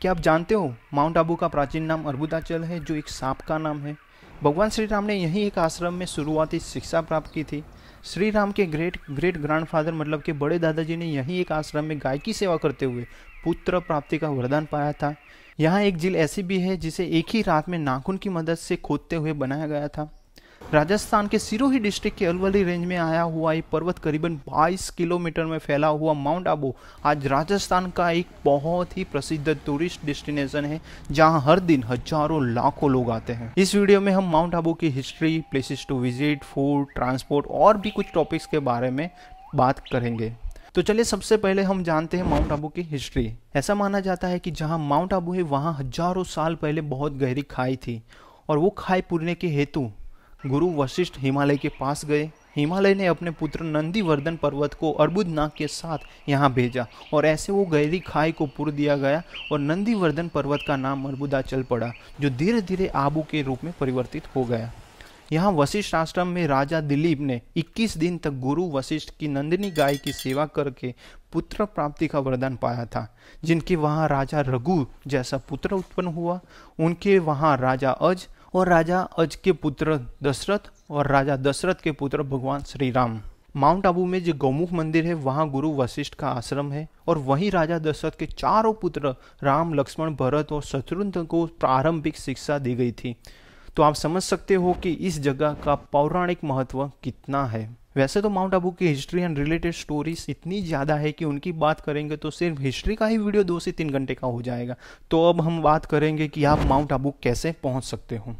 क्या आप जानते हो, माउंट आबू का प्राचीन नाम अर्बुदाचल है, जो एक सांप का नाम है? भगवान श्री राम ने यही एक आश्रम में शुरुआती शिक्षा प्राप्त की थी। श्री राम के ग्रेट ग्रेट ग्रैंडफादर मतलब के बड़े दादाजी ने यही एक आश्रम में गाय की सेवा करते हुए पुत्र प्राप्ति का वरदान पाया था। यहाँ एक झील ऐसी भी है, जिसे एक ही रात में नाखून की मदद से खोदते हुए बनाया गया था। राजस्थान के सिरोही डिस्ट्रिक्ट के अलवली रेंज में आया हुआ ये पर्वत करीबन 22 किलोमीटर में फैला हुआ माउंट आबू। आज राजस्थान का एक बहुत ही प्रसिद्ध टूरिस्ट डेस्टिनेशन है, जहाँ हर दिन हज़ारों लाखों लोग आते हैं। इस वीडियो में हम माउंट आबू की history places to visit food transport और भी कुछ टॉपिक्स के बारे में बात करेंगे। तो चलिए सबसे पहले हम जानते हैं माउंट आबू की हिस्ट्री। ऐसा माना जाता है कि जहाँ माउंट आबू है, वहाँ हज़ारों साल पहले बहुत गहरी खाई थी और वो खाई पूरने के हेतु गुरु वशिष्ठ हिमालय के पास गए। हिमालय ने अपने पुत्र नंदीवर्धन पर्वत को अर्बुदनाग के साथ यहाँ भेजा और ऐसे वो गहरी खाई को पुर दिया गया और नंदीवर्धन पर्वत का नाम अर्बुदा चल पड़ा, जो धीरे धीरे आबू के रूप में परिवर्तित हो गया। यहाँ वशिष्ठ आश्रम में राजा दिलीप ने 21 दिन तक गुरु वशिष्ठ की नंदिनी गाय की सेवा करके पुत्र प्राप्ति का वरदान पाया था, जिनके वहाँ राजा रघु जैसा पुत्र उत्पन्न हुआ। उनके वहाँ राजा अज और राजा अज के पुत्र दशरथ और राजा दशरथ के पुत्र भगवान श्री राम माउंट आबू में जो गौमुख मंदिर है, वहाँ गुरु वशिष्ठ का आश्रम है और वहीं राजा दशरथ के चारों पुत्र राम, लक्ष्मण, भरत और शत्रुघ्न को प्रारंभिक शिक्षा दी गई थी। तो आप समझ सकते हो कि इस जगह का पौराणिक महत्व कितना है। वैसे तो माउंट आबू की हिस्ट्री एंड रिलेटेड स्टोरीज इतनी ज़्यादा है कि उनकी बात करेंगे तो सिर्फ़ हिस्ट्री का ही वीडियो दो से तीन घंटे का हो जाएगा। तो अब हम बात करेंगे कि आप माउंट आबू कैसे पहुँच सकते हो।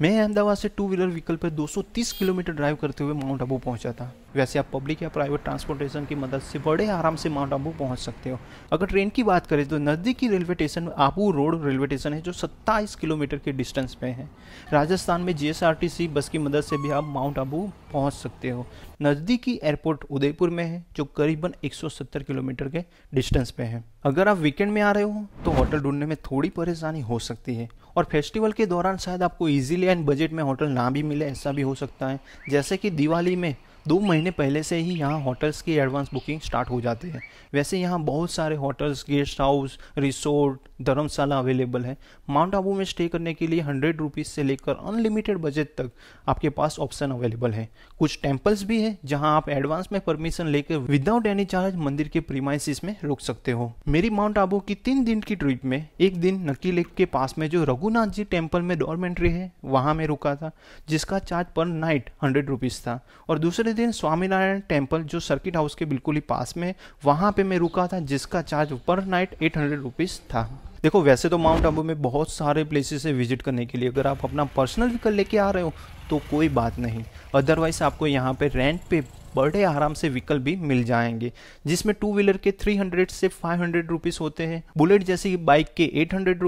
मैं अहमदाबाद से टू व्हीलर व्हीकल पर 230 किलोमीटर ड्राइव करते हुए माउंट आबू पहुँचा था। वैसे आप पब्लिक या प्राइवेट ट्रांसपोर्टेशन की मदद से बड़े आराम से माउंट आबू पहुँच सकते हो। अगर ट्रेन की बात करें तो नज़दीकी railway station Abu road railway station है जो 27 किलोमीटर के डिस्टेंस पे है। राजस्थान में जीएसआरटीसी बस की मदद से भी आप माउंट आबू पहुँच सकते हो। नज़दीकी एयरपोर्ट उदयपुर में है, जो करीबन 170 किलोमीटर के डिस्टेंस पे है। अगर आप वीकेंड में आ रहे हो तो होटल ढूँढने में थोड़ी परेशानी हो सकती है। और फेस्टिवल के दौरान शायद आपको इजीली एंड बजट में होटल ना भी मिले, ऐसा भी हो सकता है। जैसे कि दिवाली में दो महीने पहले से ही यहाँ होटल्स की एडवांस बुकिंग स्टार्ट हो जाती है। वैसे यहाँ बहुत सारे होटल्स गेस्ट हाउस रिसोर्ट धर्मशाला अवेलेबल है। माउंट आबू में स्टे करने के लिए हंड्रेड रुपीज़ से लेकर अनलिमिटेड बजट तक आपके पास ऑप्शन अवेलेबल है। कुछ टेम्पल्स भी है जहाँ आप एडवांस में परमिशन लेकर विदाउट एनी चार्ज मंदिर के प्रीमाइसिस में रुक सकते हो। मेरी माउंट आबू की तीन दिन की ट्रिप में एक दिन नकी लेक के पास में जो रघुनाथ जी टेंपल में डॉर्मेंट्री है, वहाँ में रुका था, जिसका चार्ज पर नाइट हंड्रेड रुपीज़ था। और दूसरे दिन स्वामीनारायण टेंपल जो सर्किट हाउस के बिल्कुल ही पास में, वहाँ पे मैं रुका था, जिसका चार्ज पर नाइट एट हंड्रेड था। देखो, वैसे तो माउंट आबू में बहुत सारे प्लेसेस है विज़िट करने के लिए। अगर आप अपना पर्सनल व्हीकल लेके आ रहे हो तो कोई बात नहीं। अदरवाइज़ आपको यहाँ पे रेंट पे बड़े आराम से व्हीकल भी मिल जाएँगे, जिसमें टू व्हीलर के 300 से 500 हंड्रेड होते हैं। बुलेट जैसी बाइक के 800 हंड्रेड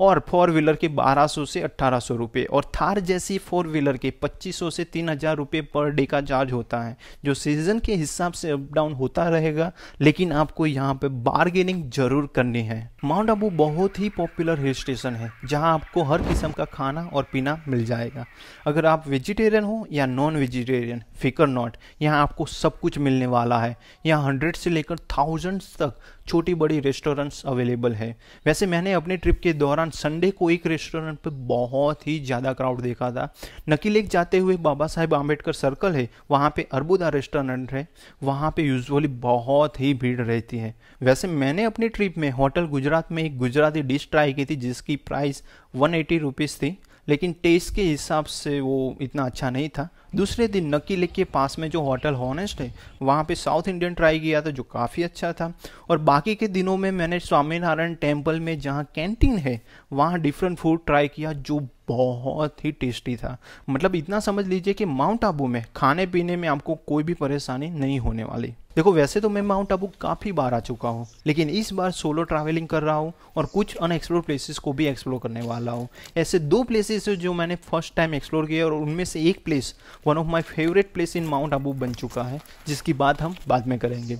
और फोर व्हीलर के 1200 से अट्ठारह सौ रुपये और थार जैसी फोर व्हीलर के 2500 से तीन हज़ार रुपये पर डे का चार्ज होता है, जो सीज़न के हिसाब से अप डाउन होता रहेगा, लेकिन आपको यहाँ पे बार्गेनिंग ज़रूर करनी है। माउंट आबू बहुत ही पॉपुलर हिल स्टेशन है, जहाँ आपको हर किस्म का खाना और पीना मिल जाएगा। अगर आप वेजिटेरियन हो या नॉन वेजिटेरियन फिकर नॉट, यहाँ आपको सब कुछ मिलने वाला है। यहाँ हंड्रेड से लेकर थाउजेंड्स तक छोटी बड़ी रेस्टोरेंट्स अवेलेबल है। वैसे मैंने अपने ट्रिप के दौरान संडे को एक रेस्टोरेंट पे बहुत ही ज़्यादा क्राउड देखा था। नकी लेक जाते हुए बाबा साहेब आम्बेडकर सर्कल है, वहाँ पे अरबुदा रेस्टोरेंट है। वहाँ पे यूजुअली बहुत ही भीड़ रहती है। वैसे मैंने अपनी ट्रिप में, होटल गुजरात में एक गुजराती डिश ट्राई की थी, जिसकी प्राइस वन एटी रुपीज़ थी। लेकिन टेस्ट के हिसाब से वो इतना अच्छा नहीं था। दूसरे दिन नकी लेक के पास में जो होटल हॉनेस्ट है वहाँ पे साउथ इंडियन ट्राई किया था, जो काफ़ी अच्छा था। और बाकी के दिनों में मैंने स्वामीनारायण टेंपल में जहाँ कैंटीन है, वहाँ डिफरेंट फ़ूड ट्राई किया, जो बहुत ही टेस्टी था। मतलब इतना समझ लीजिए कि माउंट आबू में, खाने पीने में आपको कोई भी परेशानी नहीं होने वाली। देखो, वैसे तो मैं माउंट आबू काफ़ी बार आ चुका हूँ, लेकिन इस बार सोलो ट्रैवलिंग कर रहा हूँ और कुछ अनएक्सप्लोर प्लेसेस को भी एक्सप्लोर करने वाला हूँ। ऐसे दो प्लेसेस जो मैंने फ़र्स्ट टाइम एक्सप्लोर किया और उनमें से एक place one of my favourite place in Mount Abu बन चुका है, जिसकी बात हम बाद में करेंगे।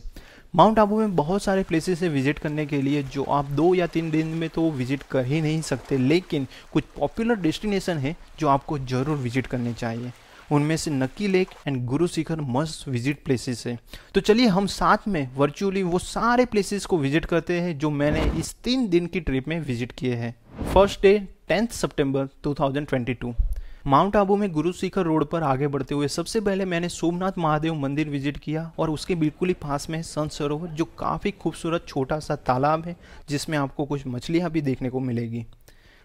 माउंट आबू में बहुत सारे प्लेसेस है विज़िट करने के लिए जो आप दो या तीन दिन में तो विज़िट कर ही नहीं सकते, लेकिन कुछ पॉपुलर डेस्टिनेशन है जो आपको ज़रूर विज़िट करने चाहिए। उनमें से नक्की lake and Guru Shikhar must visit places है। तो चलिए हम साथ में वर्चुअली वो सारे प्लेसेस को विज़िट करते हैं जो मैंने इस तीन दिन की ट्रिप में विज़िट किए हैं। फ़र्स्ट डे टेंथ सितंबर 2022 माउंट आबू में गुरु शिखर रोड पर आगे बढ़ते हुए सबसे पहले मैंने सोमनाथ महादेव मंदिर विज़िट किया और उसके बिल्कुल ही पास में संत सरोवर, जो काफ़ी खूबसूरत छोटा सा तालाब है, जिसमें आपको कुछ मछलियाँ भी देखने को मिलेगी।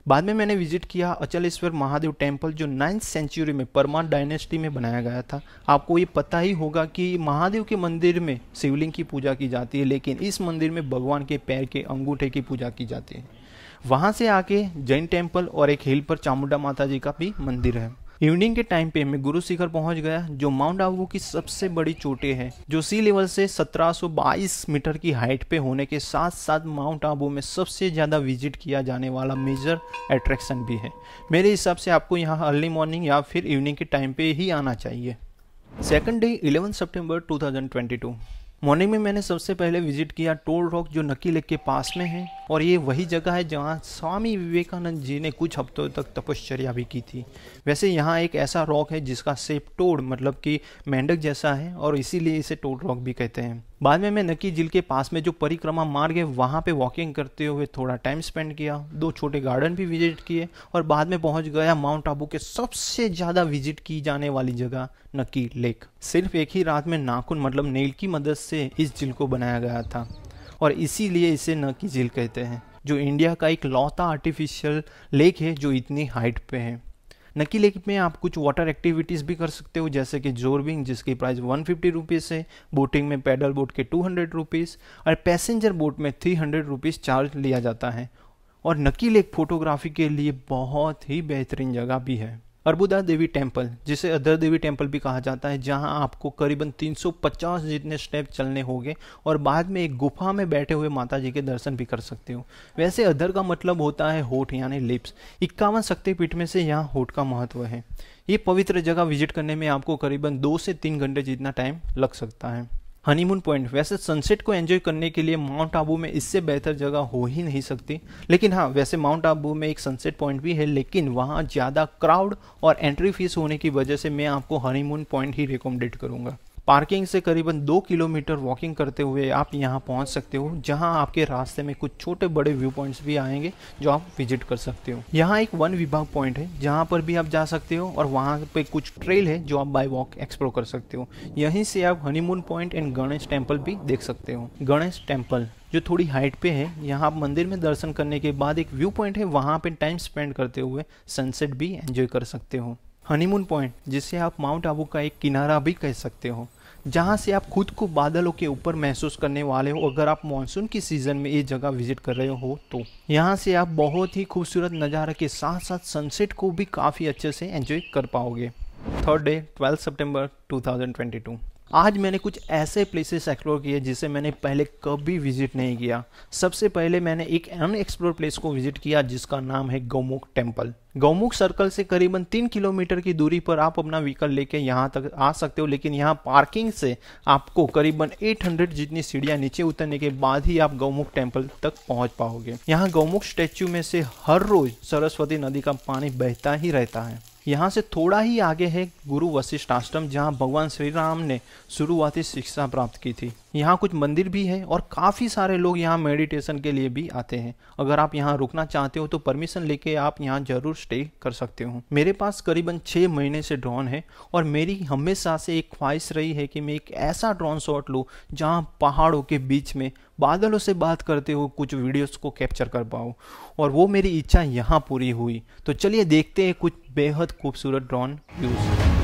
बाद में मैंने विज़िट किया अचलेश्वर महादेव टेंपल जो नाइन्थ सेंचुरी में परमार डायनेस्टी में बनाया गया था। आपको ये पता ही होगा कि महादेव के मंदिर में शिवलिंग की पूजा की जाती है, लेकिन इस मंदिर में भगवान के पैर के अंगूठे की पूजा की जाती है। वहाँ से आके जैन टेंपल और एक हिल पर चामुंडा माता जी का भी मंदिर है। इवनिंग के टाइम पे मैं गुरु शिखर पहुँच गया, जो माउंट आबू की सबसे बड़ी चोटी है, जो सी लेवल से 1722 मीटर की हाइट पे होने के साथ साथ माउंट आबू में सबसे ज़्यादा विज़िट किया जाने वाला मेजर अट्रैक्शन भी है। मेरे हिसाब से आपको यहाँ अर्ली मॉर्निंग या फिर इवनिंग के टाइम पे ही आना चाहिए। सेकेंड डे 11 सितंबर 2022 मॉर्निंग में मैंने सबसे पहले विज़िट किया टोल रॉक जो नकी लेक के पास में है। और ये वही जगह है जहाँ स्वामी विवेकानंद जी ने कुछ हफ्तों तक तपश्चर्या भी की थी। वैसे यहाँ एक ऐसा रॉक है जिसका सेप टोड मतलब कि मेंढक जैसा है, और इसीलिए इसे टोल रॉक भी कहते हैं। बाद में मैं नकी झील के पास में जो परिक्रमा मार्ग है, वहाँ पे वॉकिंग करते हुए थोड़ा टाइम स्पेंड किया। दो छोटे गार्डन भी विज़िट किए और बाद में पहुँच गया माउंट आबू के सबसे ज़्यादा विज़िट की जाने वाली जगह नकी लेक सिर्फ़ एक ही रात में नाखून मतलब नेल की मदद से इस झील को बनाया गया था और इसीलिए इसे नकी झील कहते हैं, जो इंडिया का एक लौता आर्टिफिशियल लेक है, जो इतनी हाइट पे है। नकी लेक में आप कुछ वाटर एक्टिविटीज़ भी कर सकते हो, जैसे कि जोरबिंग जिसकी प्राइस वन फिफ्टी रुपीज़ है बोटिंग में पैडल बोट के टू हंड्रेड रुपीज़ और पैसेंजर बोट में थ्री हंड्रेड रुपीज़ चार्ज लिया जाता है। और नकी लेक फोटोग्राफी के लिए बहुत ही बेहतरीन जगह भी है। अर्बुदा देवी टेंपल जिसे अदर देवी टेंपल भी कहा जाता है, जहाँ आपको करीबन 350 जितने स्टेप चलने होंगे और बाद में एक गुफा में बैठे हुए माता जी के दर्शन भी कर सकते हो। वैसे अदर का मतलब होता है होठ, यानी लिप्स। इक्यावन शक्तिपीठ में से यहाँ होठ का महत्व है। ये पवित्र जगह विज़िट करने में आपको करीबन दो से तीन घंटे जितना टाइम लग सकता है। Honeymoon point. वैसे सनसेट को एंजॉय करने के लिए माउंट आबू में इससे बेहतर जगह हो ही नहीं सकती। लेकिन हाँ वैसे माउंट आबू में एक सनसेट पॉइंट भी है, लेकिन वहाँ ज़्यादा क्राउड और एंट्री फ़ीस होने की वजह से मैं आपको हनीमून पॉइंट ही रिकमेंडेड करूँगा। पार्किंग से करीबन दो किलोमीटर वॉकिंग करते हुए आप यहाँ पहुँच सकते हो, जहाँ आपके रास्ते में कुछ छोटे बड़े व्यू पॉइंट्स भी आएँगे जो आप विज़िट कर सकते हो। यहाँ एक वन विभाग पॉइंट है, जहाँ पर भी आप जा सकते हो और वहाँ पे कुछ ट्रेल है जो आप बाय वॉक एक्सप्लोर कर सकते हो। यहीं से आप honeymoon point and Ganesh temple भी देख सकते हो। गणेश टेंपल जो थोड़ी हाइट पे है, यहाँ आप मंदिर में दर्शन करने के बाद एक व्यू पॉइंट है, वहाँ पे टाइम स्पेंड करते हुए सनसेट भी एंजॉय कर सकते हो। हनीमून पॉइंट, जिसे आप माउंट आबू का एक किनारा भी कह सकते हो, जहाँ से आप खुद को बादलों के ऊपर महसूस करने वाले हो। अगर आप मानसून की सीज़न में ये जगह विज़िट कर रहे हो तो यहाँ से आप बहुत ही खूबसूरत नज़ारे के साथ साथ सनसेट को भी काफ़ी अच्छे से एंजॉय कर पाओगे। थर्ड डे ट्वेल्थ सितंबर 2022 आज मैंने कुछ ऐसे प्लेसेस एक्सप्लोर किए जिसे मैंने पहले कभी विज़िट नहीं किया। सबसे पहले मैंने एक अनएक्सप्लोर प्लेस को विज़िट किया जिसका नाम है गौमुख टेंपल गौमुख सर्कल से करीबन तीन किलोमीटर की दूरी पर आप अपना व्हीकल लेके यहाँ तक आ सकते हो, लेकिन यहाँ पार्किंग से आपको करीबन 800 जितनी सीढ़ियाँ नीचे उतरने के बाद ही आप गौमुख टेंपल तक पहुँच पाओगे। यहाँ गौमुख स्टेच्यू में से हर रोज सरस्वती नदी का पानी बहता ही रहता है। यहाँ से थोड़ा ही आगे है गुरु वशिष्ठ आश्रम जहाँ भगवान श्री राम ने शुरुआती शिक्षा प्राप्त की थी। यहाँ कुछ मंदिर भी है और काफ़ी सारे लोग यहाँ मेडिटेशन के लिए भी आते हैं। अगर आप यहाँ रुकना चाहते हो तो परमिशन लेके आप यहाँ ज़रूर स्टे कर सकते हो। मेरे पास करीबन छः महीने से ड्रोन है और मेरी हमेशा से एक ख्वाहिश रही है कि मैं एक ऐसा ड्रोन शॉट लूँ जहाँ पहाड़ों के बीच में बादलों से बात करते हुए कुछ वीडियोस को कैप्चर कर पाऊँ और वो मेरी इच्छा यहाँ पूरी हुई। तो चलिए देखते हैं कुछ बेहद खूबसूरत ड्रोन व्यूज़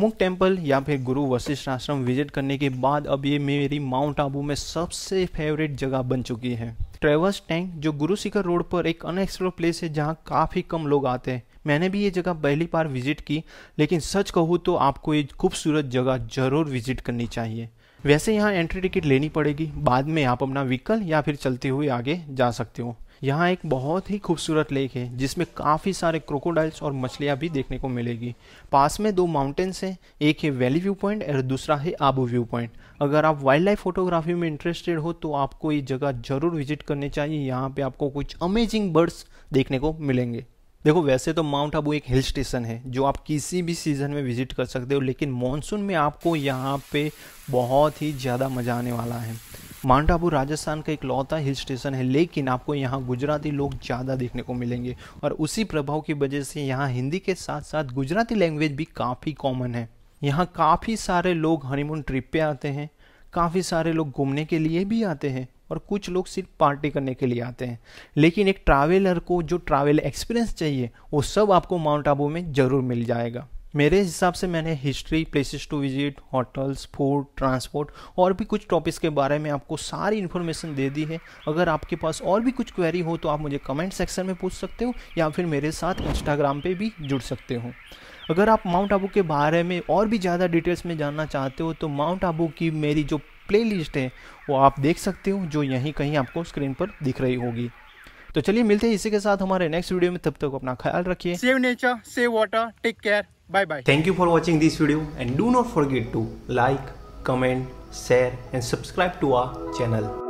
गौमुख टेंपल या फिर गुरु वशिष्ठ आश्रम विज़िट करने के बाद अब ये मेरी माउंट आबू में सबसे फेवरेट जगह बन चुकी है। ट्रेवर्स टैंक, जो गुरु शिखर रोड पर एक अनएक्सप्लोर प्लेस है जहाँ काफ़ी कम लोग आते हैं। मैंने भी ये जगह पहली बार विज़िट की, लेकिन सच कहूँ तो आपको ये खूबसूरत जगह ज़रूर विज़िट करनी चाहिए। वैसे यहाँ एंट्री टिकट लेनी पड़ेगी, बाद में आप अपना व्हीकल या फिर चलते हुए आगे जा सकते हो। यहाँ एक बहुत ही खूबसूरत लेक है, जिसमें काफ़ी सारे क्रोकोडाइल्स और मछलियाँ भी देखने को मिलेगी। पास में दो माउंटेन्स हैं, एक है वैली व्यू पॉइंट और दूसरा है आबू व्यू पॉइंट अगर आप वाइल्ड लाइफ फोटोग्राफी में इंटरेस्टेड हो तो आपको ये जगह ज़रूर विज़िट करनी चाहिए। यहाँ पे आपको कुछ अमेजिंग बर्ड्स देखने को मिलेंगे। देखो, वैसे तो माउंट आबू एक हिल स्टेशन है, जो आप किसी भी सीज़न में विज़िट कर सकते हो, लेकिन मानसून में आपको यहाँ पे बहुत ही ज़्यादा मज़ा आने वाला है। माउंट आबू राजस्थान का एक लौता हिल स्टेशन है, लेकिन आपको यहाँ गुजराती लोग ज़्यादा देखने को मिलेंगे। और उसी प्रभाव की वजह से यहाँ हिंदी के साथ साथ गुजराती लैंग्वेज भी काफ़ी कॉमन है। यहाँ काफ़ी सारे लोग हनीमून ट्रिप पे आते हैं, काफ़ी सारे लोग घूमने के लिए भी आते हैं, और कुछ लोग सिर्फ़ पार्टी करने के लिए आते हैं। लेकिन एक ट्रैवलर को जो ट्रैवल एक्सपीरियंस चाहिए, वो सब आपको माउंट आबू में ज़रूर मिल जाएगा। मेरे हिसाब से मैंने history places to visit hotels food transport और भी कुछ टॉपिक्स के बारे में आपको सारी इन्फॉर्मेशन दे दी है। अगर आपके पास और भी कुछ क्वेरी हो तो आप मुझे कमेंट सेक्शन में पूछ सकते हो या फिर मेरे साथ इंस्टाग्राम पे भी जुड़ सकते हो। अगर आप माउंट आबू के बारे में और भी ज़्यादा डिटेल्स में जानना चाहते हो तो माउंट आबू की मेरी जो प्ले है, वो आप देख सकते हो, जो यहीं कहीं आपको स्क्रीन पर दिख रही होगी। तो चलिए मिलते हैं इसी के साथ हमारे नेक्स्ट वीडियो में, तब तक अपना ख्याल रखिए। Save nature save water take care Bye bye. Thank you for watching this video and do not forget to like, comment, share and subscribe to our channel.